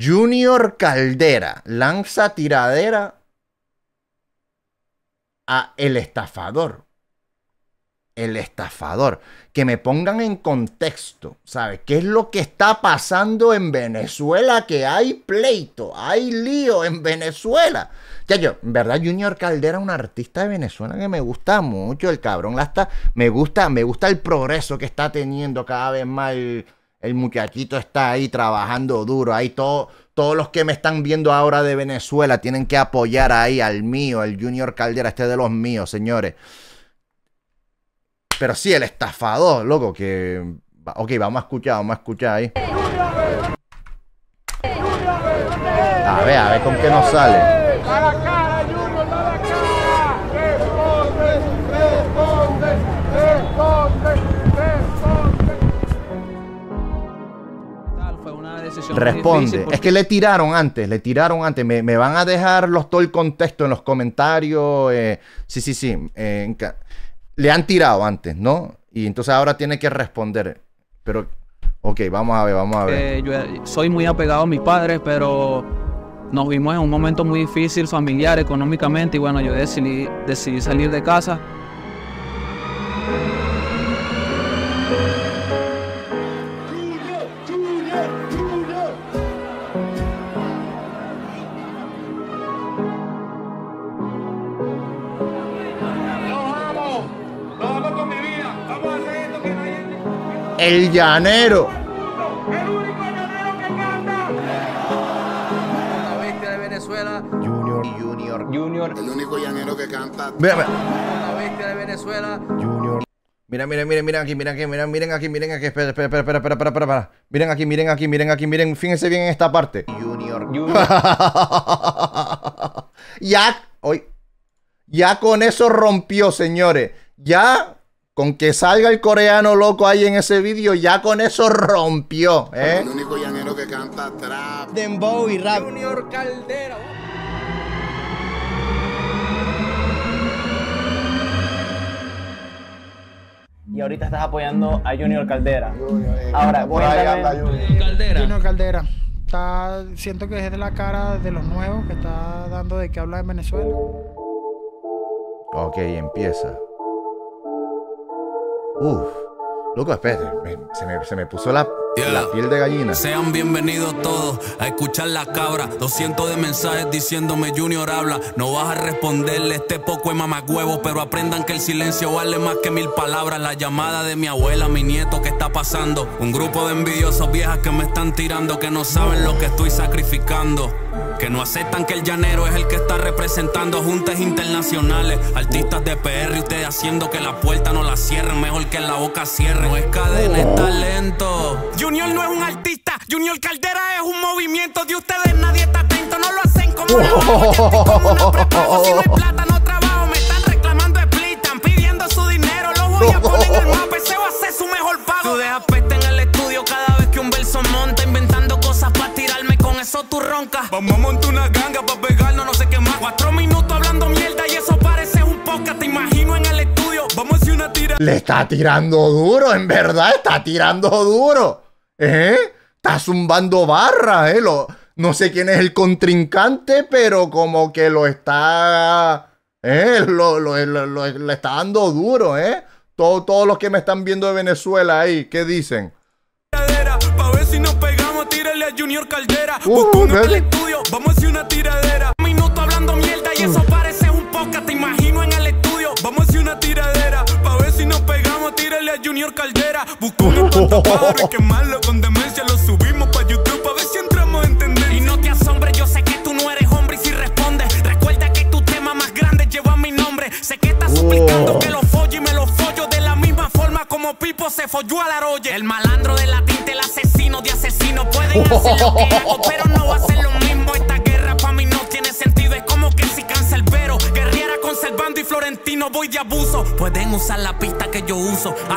Junior Caldera lanza tiradera a el estafador. El estafador. Que me pongan en contexto, ¿sabes? ¿Qué es lo que está pasando en Venezuela? Que hay pleito, hay lío en Venezuela. Ya yo, en verdad, Junior Caldera es un artista de Venezuela que me gusta mucho. El cabrón la está. Me gusta, me gusta el progreso que está teniendo cada vez más. El, el muchachito está ahí trabajando duro. Ahí todo, todos los que me están viendo ahora de Venezuela tienen que apoyar ahí al mío, el Junior Caldera, este de los míos, señores. Pero sí, el estafador, loco, que. Ok, vamos a escuchar, vamos a escuchar ahí. A ver, a ver con qué nos sale. Responde. Es que le tiraron antes, le tiraron antes. Me, van a dejar los, todo el contexto en los comentarios. Eh, sí, sí, sí. Eh, le han tirado antes, ¿no? Y entonces ahora tiene que responder. Pero, ok, vamos a ver, vamos a ver. Eh, yo soy muy apegado a mis padres, pero nos vimos en un momento muy difícil, familiar, económicamente. Y bueno, yo decidí, decidí salir de casa El llanero. El único llanero que canta. La bestia de Venezuela. Junior, Junior, Junior. El único llanero que canta. Mira, La bestia de Venezuela. Junior. Mira, miren, miren, miren aquí, miren aquí, miren, miren aquí, miren aquí, espera, espera, espera, espera, espera, espera, espera. Miren aquí, miren aquí, miren aquí, miren, fíjense bien en esta parte. Junior. Junior. ya, hoy, ya con eso rompió, señores. Ya con que salga el coreano loco ahí en ese vídeo, ya con eso rompió, ¿eh? El único llanero que canta trap. Dembow y rap. Junior Caldera. Y ahorita estás apoyando a Junior Caldera. eh, Ahora, por ahí anda cuéntame. Junior. Caldera. Junior Caldera. Está, siento que es de la cara de los nuevos que está dando de qué habla en Venezuela. Ok, empieza. Uf. Loco, espérate. se, me, se me puso la, Yeah. la piel de gallina. Sean bienvenidos todos a escuchar la cabra. 200 de mensajes diciéndome Junior habla. No vas a responderle este poco de mamagüevo, pero aprendan que el silencio vale más que mil palabras. La llamada de mi abuela, mi nieto, ¿qué está pasando? Un grupo de envidiosos viejas que me están tirando, que no saben lo que estoy sacrificando. Que no aceptan que el llanero es el que está representando juntas internacionales. Artistas de PR ustedes haciendo que la puerta no la cierren. Mejor que la boca cierren. No es cadena, es talento. Junior no es un artista. Junior Caldera es un movimiento. De ustedes nadie está atento. No lo hacen como la. Si no hay plata, no trabajo. Me están reclamando. Están pidiendo su dinero. Los voy a poner en el mapa. Roncas. Vamos a montar una ganga para pegarnos, no sé qué más. Cuatro minutos hablando mierda y eso parece un podcast. Te imagino en el estudio. Vamos a hacer una tira. Le está tirando duro, en verdad, está tirando duro. ¿Eh? Está zumbando barra, ¿eh? Lo- no sé quién es el contrincante, pero como que lo está. ¿Eh? Lo- lo- lo- le está dando duro, ¿eh? Todo- todos los que me están viendo de Venezuela ahí, ¿qué dicen? Tírale a Junior Caldera. Uh, Busca uno en el estudio, vamos a hacer una tiradera. Un minuto hablando mierda y eso parece un podcast. Te imagino en el estudio, vamos a hacer una tiradera. Pa' ver si nos pegamos, tírale a Junior Caldera. Busca un pájaro y quemarlo con demencia. Lo subimos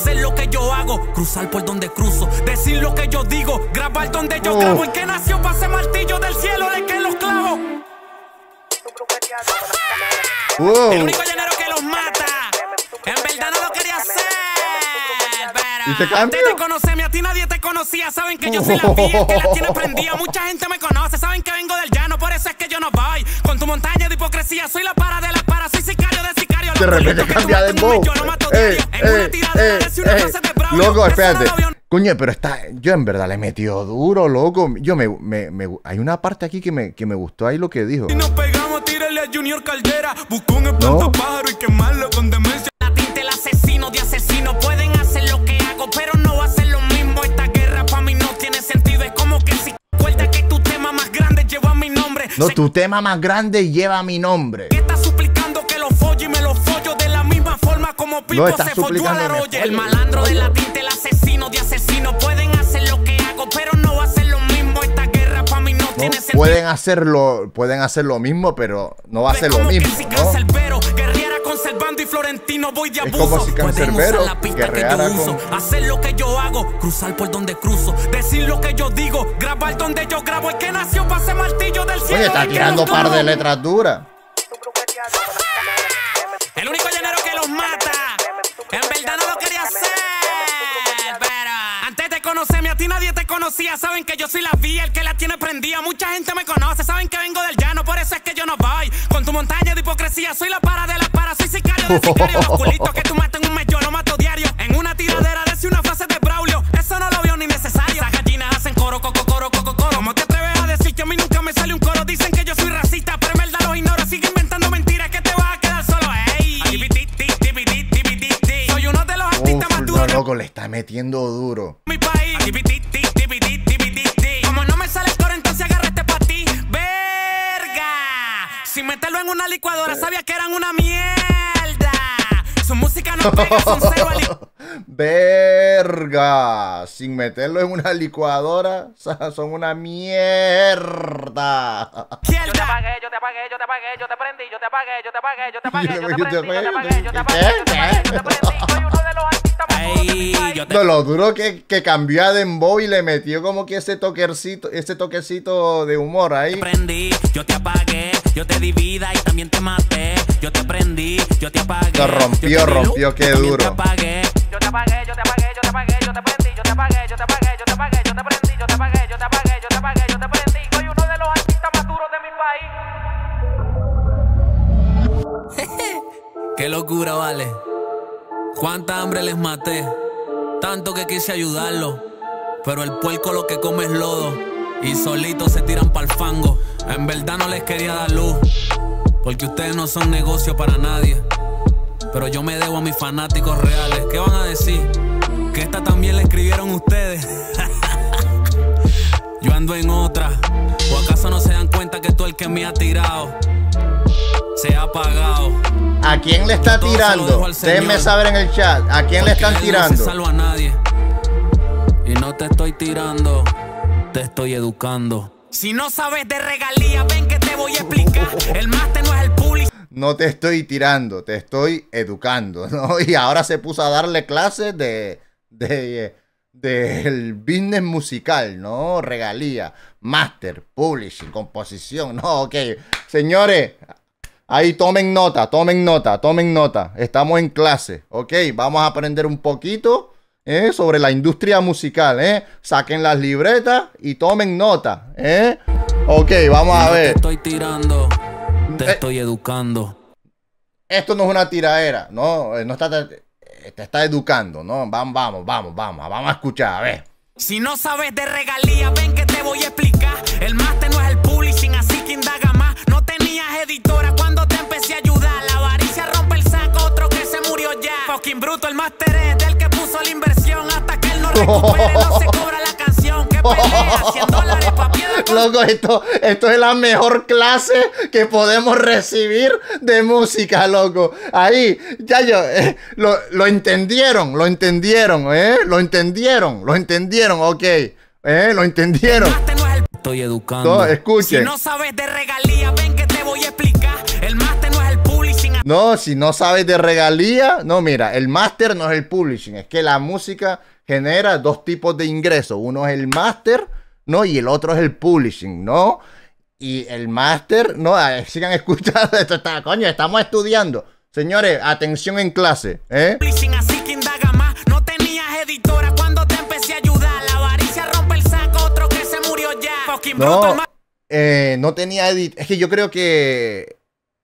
hacer lo que yo hago, cruzar por donde cruzo, decir lo que yo digo, grabar donde yo Oh. grabo. ¿En qué nació para ese martillo del cielo de que los clavo? Wow. El único llanero que los mata. En verdad no lo quería hacer. ¿Y Pero este cambio. Antes de conocerme a ti nadie te conocía. Saben que yo soy la fiel que la tiene prendida. Mucha gente me conoce, saben que vengo del llano. Por eso es que yo no voy. Con tu montaña de hipocresía, soy la para de sicario de repente cambia de voz. Eh, eh, eh, eh. Loco, espérate. Coño, pero está. Yo en verdad le he metido duro, loco. Yo me, me, me- Hay una parte aquí que me, que me gustó ahí lo que dijo. Si nos pegamos, tírale a Junior Caldera. Buscó un No. espantapájaro y quemarlo con demencia. La tinta, el asesino de asesino. Pueden hacer lo que hago, pero no va a ser lo mismo. Esta guerra para mí no tiene sentido. Es como que si cuenta que tu tema más grande lleva mi nombre. No, tu tema más grande lleva mi nombre. Pipo está se folló a suplicando roya. El folle. malandro de la tinta, el asesino de asesino. Pueden hacer lo que hago, pero no va a ser lo mismo. Esta guerra para mí no, ¿no? tiene sentido. Pueden hacerlo, pueden hacer lo mismo, pero no va a Es ser lo mismo, si ¿no? Guerriera conservando y Florentino voy de Es abuso. como si Pueden Cancerbero usar la pista que yo uso, con- hacer lo que yo hago, cruzar por donde cruzo, decir lo que yo digo, grabar donde yo grabo. El que nació para ser martillo del cielo. Oye, está el tirando par de letras duras. Conocía. Saben que yo soy la vía, el que la tiene prendida. Mucha gente me conoce, saben que vengo del llano. Por eso es que yo no voy. Con tu montaña de hipocresía, soy la para de las para. Soy sicario de sicario. Los culitos que tú matas en un mes, yo lo mato diario. En una tiradera, decir una frase de Braulio. Eso no lo veo ni necesario. Esas gallinas hacen coro, coco, coro, coco, coro. ¿Cómo te atreves a decir que a mí nunca me sale un coro? Dicen que yo soy racista, pero en verdad los ignoro. Sigue inventando mentiras que te vas a quedar solo. Ey. Soy uno de los artistas más duros loco, le está metiendo duro. de mi país. Una licuadora, sabía que eran una mierda. Su música no pega, son cero Verga. Sin meterlo en una licuadora, son una mierda. Yo te apagué, yo te apagué, yo te apagué, yo te prendí, yo te apagué, yo te apagué, yo te apagué, yo te Yo te prendí, yo te apagué, apagué, yo te ¿qué? apagué, yo te apagué, yo te prendí. Yo te No, lo duro que, que cambió a Dembow y le metió como que ese toquecito, ese toquecito de humor ahí. prendí, yo te apagué, yo te di vida y también te maté. Yo te prendí, yo te apagué. Lo rompió, rompió, qué te duro. apagué. Yo te apagué, yo te apagué, yo te apagué, yo te prendí, yo te apagué, yo te apagué, yo te apagué, yo te prendí, yo te apagué, yo te apagué, yo te apagué, yo te prendí. Soy uno de los artistas más duros de mi país. Qué locura, vale. Cuánta hambre les maté. Tanto que quise ayudarlo. Pero el puerco lo que come es lodo. Y solitos se tiran pa'l fango. En verdad no les quería dar luz. Porque ustedes no son negocio para nadie. Pero yo me debo a mis fanáticos reales. ¿Qué van a decir? Que esta también la escribieron ustedes. yo ando en otra. ¿O acaso no se dan cuenta que todo el que me ha tirado se ha apagado? ¿A quién le está tirando? Déjenme saber en el chat. ¿A quién le están No tirando? salva a nadie. Y no te estoy tirando, te estoy educando. Si no sabes de regalía, ven que te voy a explicar. El máster no es el público. No te estoy tirando, te estoy educando, ¿no? Y ahora se puso a darle clases de, de, del business musical, ¿no? Regalía, master, publishing, composición, ¿no? Ok, señores, ahí tomen nota, tomen nota, tomen nota. Estamos en clase, ¿ok? Vamos a aprender un poquito ¿eh? sobre la industria musical, ¿eh? Saquen las libretas y tomen nota, ¿eh? Ok, vamos a no te ver. estoy tirando, te Eh. estoy educando. esto no es una tiraera, no, Eh, no está, te, te está educando, ¿no? Vamos, vamos, vamos, vamos, vamos a escuchar, a ver. Si no sabes de regalía, ven que te voy a explicar. El máster no es el publishing, así que indaga más. No tenías editora Fucking bruto, el máster es del que puso la inversión. Hasta que él no recupere, no se cobra la canción. Que pelea 100 dólares pa' piedra Loco, esto, esto es la mejor clase que podemos recibir de música, loco. Ahí, ya yo, eh, lo, lo entendieron, lo entendieron, ¿eh? Lo entendieron, lo entendieron, ok. ¿Eh? Lo entendieron. Estoy educando. No, escuchen. Si no sabes de regalía, ven que te voy a explicar. No, si no sabes de regalía, no, mira, el máster no es el publishing, es que la música genera dos tipos de ingresos. Uno es el máster, ¿no? Y el otro es el publishing, ¿no? Y el máster, no, ah, eh, sigan escuchando esto, está, coño, estamos estudiando. Señores, atención en clase, ¿eh? No, eh, no tenía edit. Es que yo creo que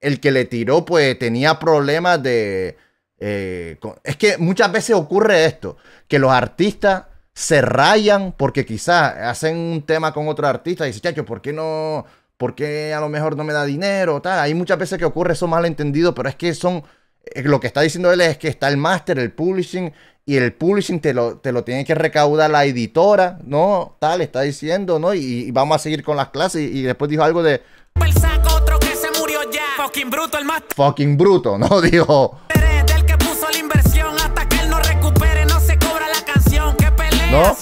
el que le tiró, pues tenía problemas de. eh, Es que muchas veces ocurre esto: que los artistas se rayan porque quizás hacen un tema con otro artista y dicen, chacho, ¿por qué no? ¿Por qué a lo mejor no me da dinero? Tal. Hay muchas veces que ocurre eso malentendido, pero es que son. eh, Lo que está diciendo él es que está el máster, el publishing, y el publishing te lo, te lo tiene que recaudar la editora, ¿no? Tal, está diciendo, ¿no? Y, y vamos a seguir con las clases. Y, después dijo algo de ya. Fucking bruto, el más fucking bruto, ¿no? Dijo, es del que puso la inversión. Hasta que él no recupere, no se cobra la canción. Que pelea. ¿no?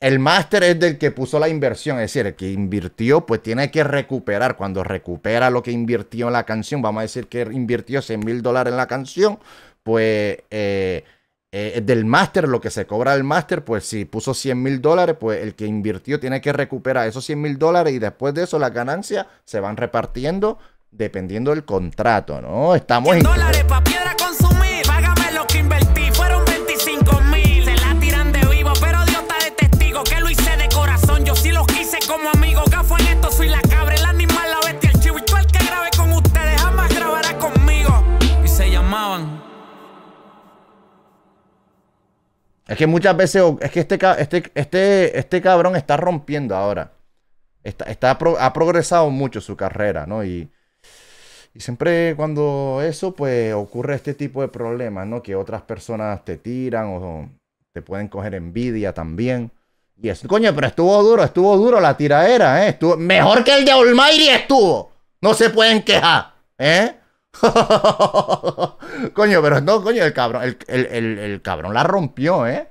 El máster es del que puso la inversión, es decir, el que invirtió, pues tiene que recuperar. Cuando recupera lo que invirtió en la canción, vamos a decir que invirtió 100 mil dólares en la canción, pues eh, eh, del máster, lo que se cobra del máster, pues si puso 100 mil dólares, pues el que invirtió tiene que recuperar esos 100 mil dólares y después de eso las ganancias se van repartiendo dependiendo del contrato, ¿no? Estamos en... dólares pa' piedra consumir. Págame lo que invertí, fueron 25 mil. Se la tiran de vivo, pero Dios está de testigo que lo hice de corazón. Yo sí los quise como amigo. Gafo en esto, soy la cabra, el animal, la bestia, el chivo. Y tú el que grabe con ustedes jamás grabará conmigo. Y se llamaban. Es que muchas veces, es que este, este, este, este cabrón está rompiendo ahora. Está, está ha progresado mucho su carrera, ¿no? Y, y siempre cuando eso, pues ocurre este tipo de problemas, ¿no? Que otras personas te tiran o te pueden coger envidia también. Y eso, coño, pero estuvo duro, estuvo duro la tiraera, ¿eh? Estuvo mejor que el de Almighty estuvo. No se pueden quejar, ¿eh? coño, pero no, coño, el cabrón, el, el- el- el cabrón la rompió, ¿eh?